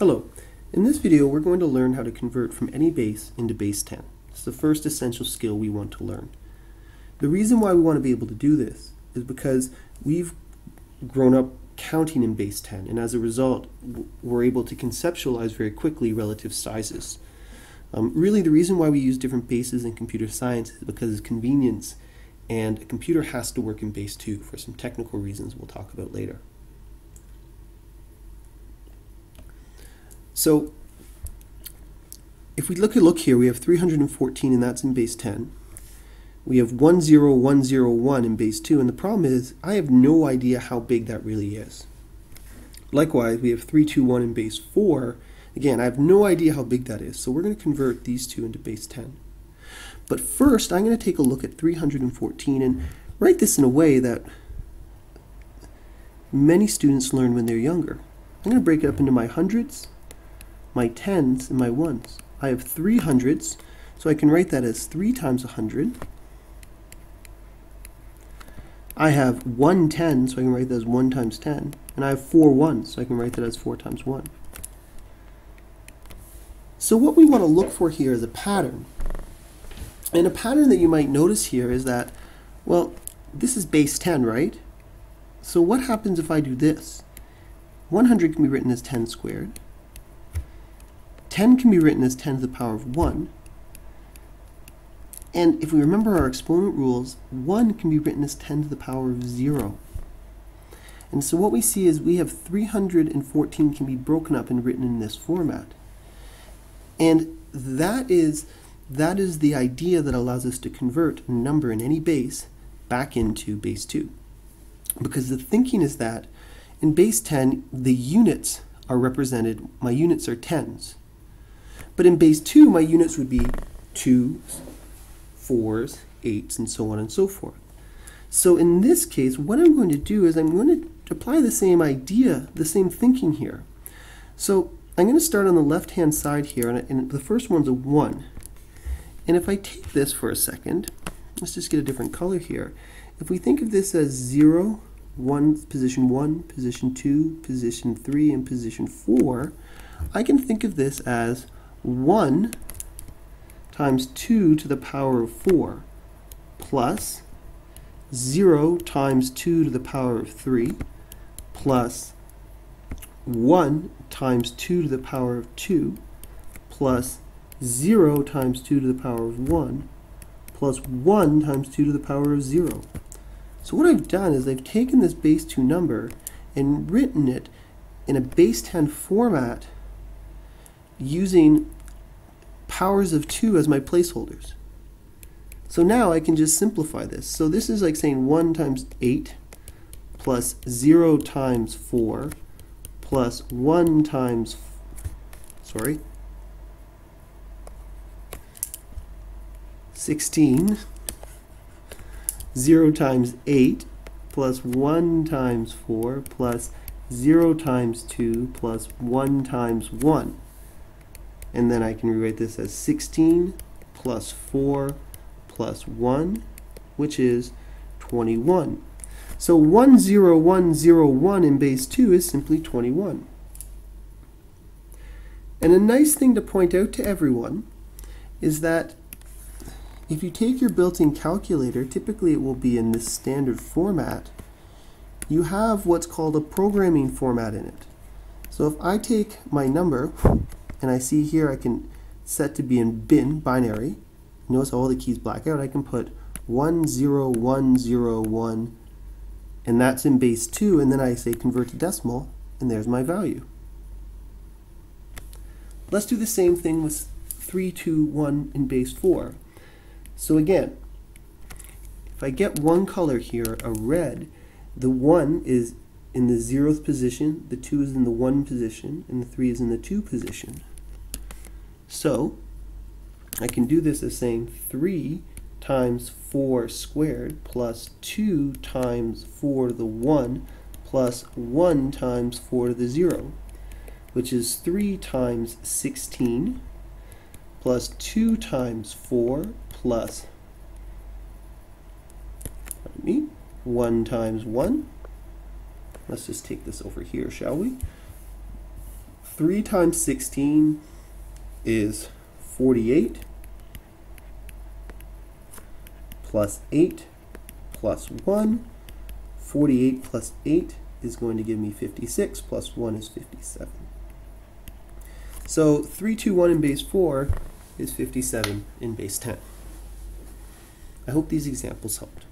Hello. In this video, we're going to learn how to convert from any base into base 10. It's the first essential skill we want to learn. The reason why we want to be able to do this is because we've grown up counting in base 10, and as a result, we're able to conceptualize very quickly relative sizes. Um, really, the reason why we use different bases in computer science is because of convenience, and a computer has to work in base 2 for some technical reasons we'll talk about later. So if we look at look here, we have 314 and that's in base 10. We have 10101 in base 2 and the problem is I have no idea how big that really is. Likewise, we have 321 in base 4. Again, I have no idea how big that is, so we're going to convert these two into base 10. But first, I'm going to take a look at 314 and write this in a way that many students learn when they're younger. I'm going to break it up into my hundreds, my tens and my ones. I have three hundreds, so I can write that as 3 times a 100. I have one ten, so I can write that as 1 times 10. And I have four ones, so I can write that as 4 times 1. So what we want to look for here is a pattern. And a pattern that you might notice here is that, well, this is base 10, right? So what happens if I do this? 100 can be written as 10 squared. 10 can be written as 10 to the power of 1. And if we remember our exponent rules, 1 can be written as 10 to the power of 0. And so what we see is we have 314 can be broken up and written in this format. And that is, that is the idea that allows us to convert a number in any base back into base 2. Because the thinking is that in base 10, the units are represented, my units are tens. But in base 2, my units would be 2s, 4s, 8s, and so on and so forth. So in this case, what I'm going to do is I'm going to apply the same idea, the same thinking here. So I'm going to start on the left-hand side here, and, and the first one's a 1. And if I take this for a second, let's just get a different color here. If we think of this as 0, 1, position 1, position 2, position 3, and position 4, I can think of this as 1 times 2 to the power of 4 plus 0 times 2 to the power of 3 plus 1 times 2 to the power of 2 plus 0 times 2 to the power of 1 plus 1 times 2 to the power of 0. So what I've done is I've taken this base 2 number and written it in a base 10 format using powers of 2 as my placeholders. So now I can just simplify this. So this is like saying 1 times 8 plus 0 times 4 plus 1 times, sorry, 16, 0 times 8 plus 1 times 4 plus 0 times 2 plus 1 times 1 and then I can rewrite this as 16 plus 4 plus 1, which is 21. So 10101 in base 2 is simply 21. And a nice thing to point out to everyone is that if you take your built-in calculator, typically it will be in this standard format, you have what's called a programming format in it. So if I take my number and I see here I can set to be in bin, binary. Notice all the keys black out. I can put 10101 and that's in base 2 and then I say convert to decimal and there's my value. Let's do the same thing with 321 in base 4. So again, if I get one color here, a red, the 1 is in the zeroth position, the 2 is in the 1 position, and the 3 is in the 2 position. So I can do this as saying 3 times 4 squared plus 2 times 4 to the 1 plus 1 times 4 to the 0, which is 3 times 16 plus 2 times 4 plus me, 1 times 1. Let's just take this over here, shall we? 3 times 16 is 48 plus 8 plus 1. 48 plus 8 is going to give me 56 plus 1 is 57. So 321 in base 4 is 57 in base 10. I hope these examples helped.